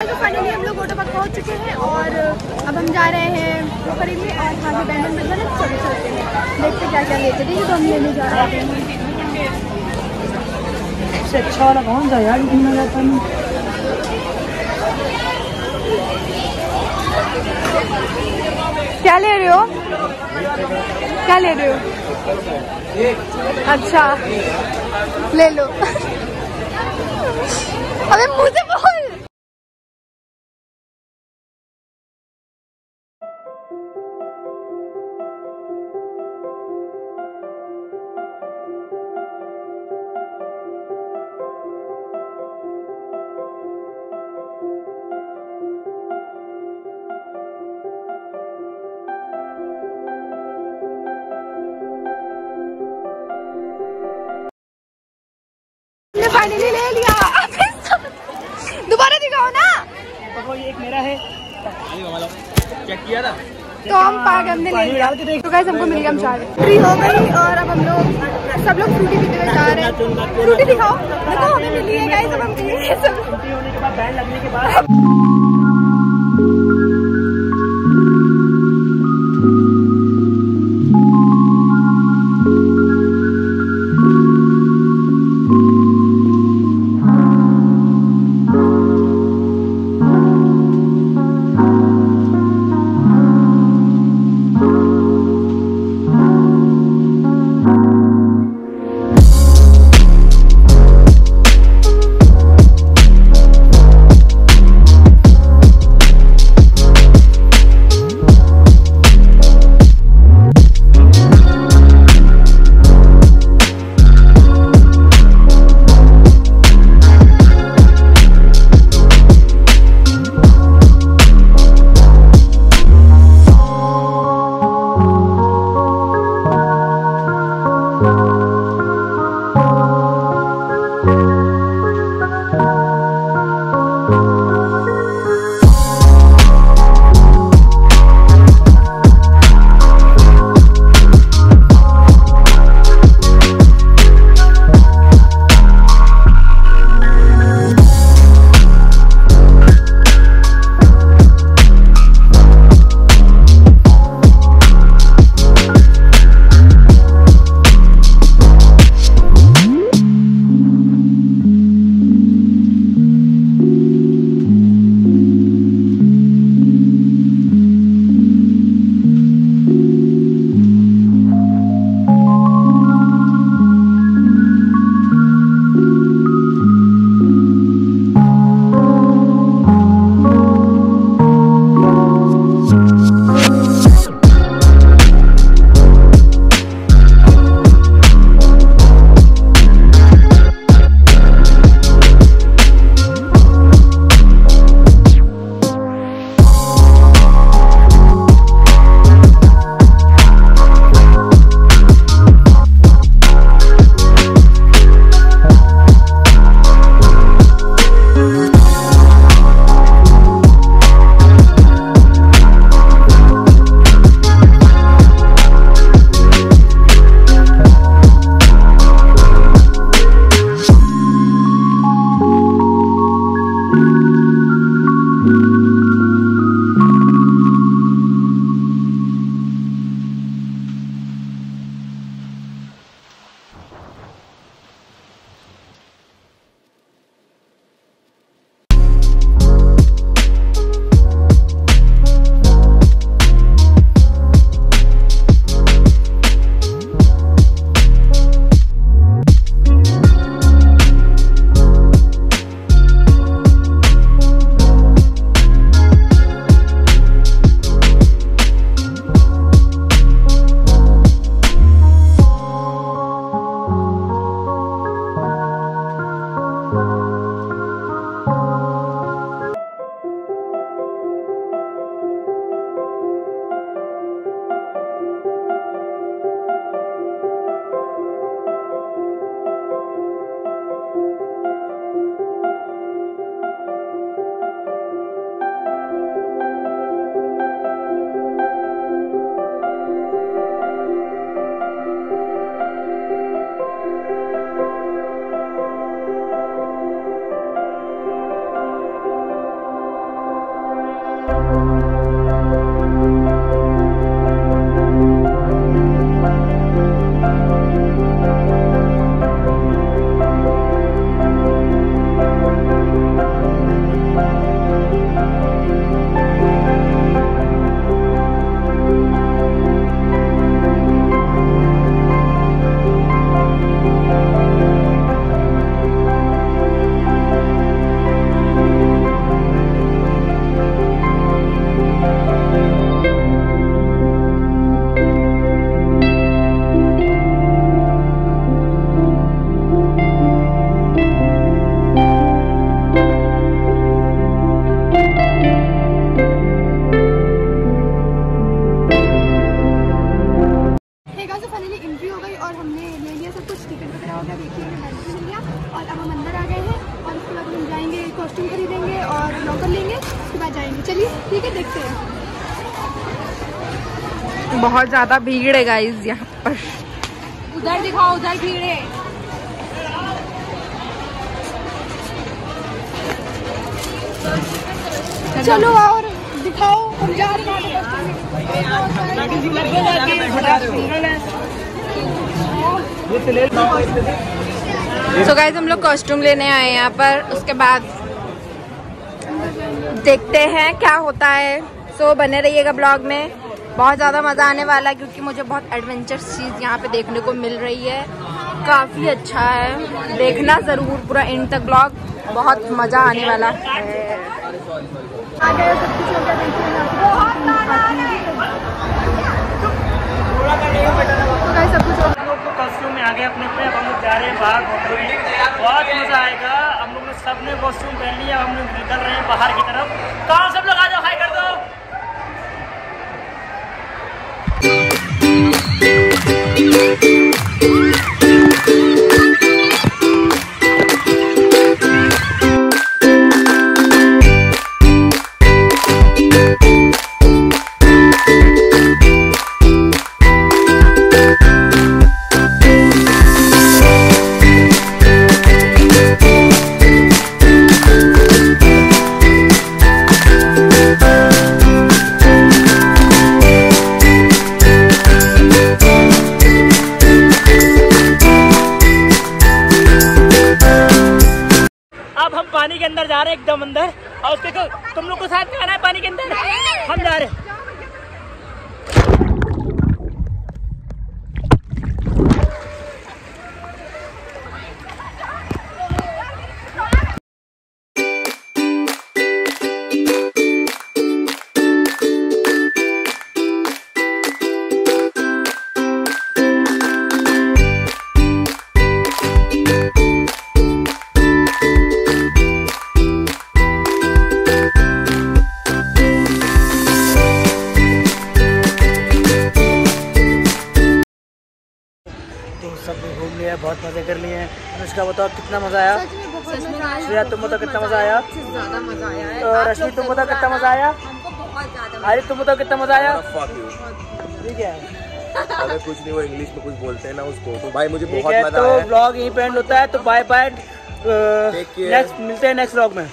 तो फाइनली हम लोग पार्क पहुँच चुके हैं और अब हम जा रहे हैं खरीदने और वहाँ बैंगन हैं चलो चलते हैं। देखते क्या क्या लेते हैं। तो हम लेने जा रहे हैं। अच्छा वाला कौन सा यार घूमने जाता नहीं क्या ले रहे हो? क्या ले रहे हो? अच्छा। ले लो। अबे मुझे बोल किया था? तो हम पार्क हमने ले लिया। तो कैसे हमको मिल गया हम चार फ्री हो गई और अब हम लोग सब लोग फ्रूटी पीते हुए जा रहे हैं। फ्रूटी दिखाओ देखो हमें मिली है गाइस अब हम सब ठीक है देखते हैं। बहुत ज़्यादा भीड़ है गाइज़ यहाँ पर। उधर दिखाओ उधर भीड़ है। चलो और दिखाओ हम जा रहे हैं। सो गाइस हम लोग कॉस्ट्यूम लेने आए हैं यहाँ पर। उसके बाद देखते हैं क्या होता है। सो so, बने रहिएगा ब्लॉग में। बहुत ज़्यादा मज़ा आने वाला है क्योंकि मुझे बहुत एडवेंचर चीज़ यहाँ पे देखने को मिल रही है। काफ़ी अच्छा है। देखना ज़रूर पूरा एंड तक ब्लॉग। बहुत मज़ा आने वाला है आ गए सब कुछ हो गया देखिए बहुत तो गाइस सब कुछ हो हम लोग तो कॉस्ट्यूम में आ गए अपने अपने अब हम लोग जा रहे हैं बाहर होटल में बहुत मज़ा आएगा हम लोग ने सबने पहन लिया हम लोग निकल रहे हैं बाहर की तरफ़। कहाँ पानी के अंदर जा रहे हैं एकदम अंदर। और उसके तुम लोग को साथ में आना है पानी के अंदर? हम जा रहे हैं। अनुष्का बताओ कितना मज़ा आया? सच में बहुत मज़ा आया। श्रेया तुम बताओ कितना मज़ा आया? ज़्यादा मज़ा आया और रश्मि तुम बताओ कितना मज़ा आया? हमको अरे तुम बताओ कितना मज़ा आया? ठीक है। अगर कुछ नहीं वो इंग्लिश में कुछ बोलते हैं ना उसको। तो भाई मुझे बहुत मज़ा आया। तो ब्लॉग यहीं पे एंड होता है तो बाय बाय नेक्स्ट मिलते हैं नेक्स्ट ब्लॉग में।